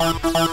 I'm